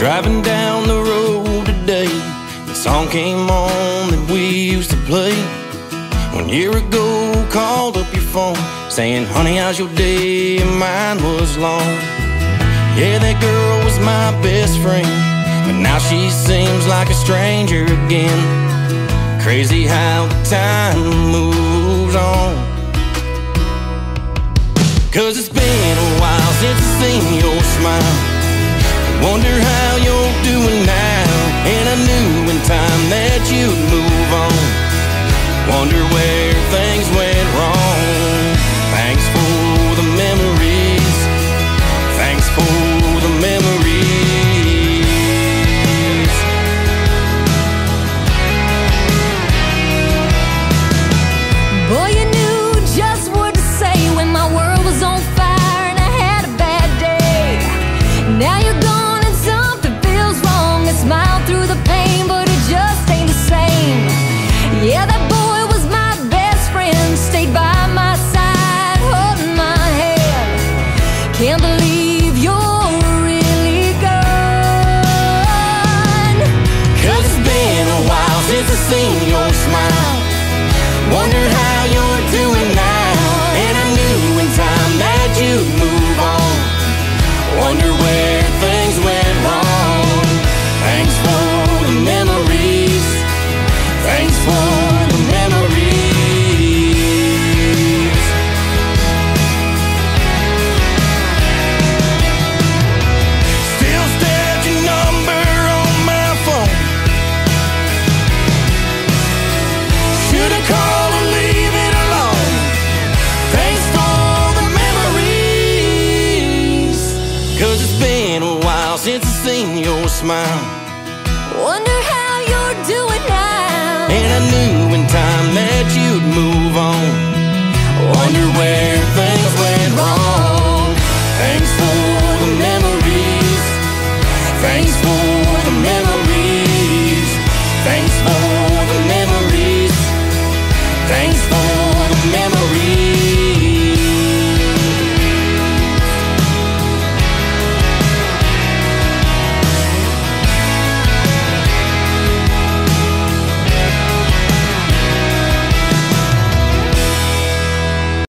Driving down the road today, the song came on that we used to play. One year ago, called up your phone, saying, Honey, how's your day? Mine was long. Yeah, that girl was my best friend, but now she seems like a stranger again. Crazy how the time moves on. Cause it's been a while since I've seen your smile. I wonder how doing now. And I knew in time that you'd while seen your smile. Wonder how you're doing now. And I knew in time that you'd move on. Wonder where things.